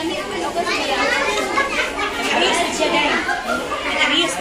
Nag-reels pa siya, guys. Nag-reels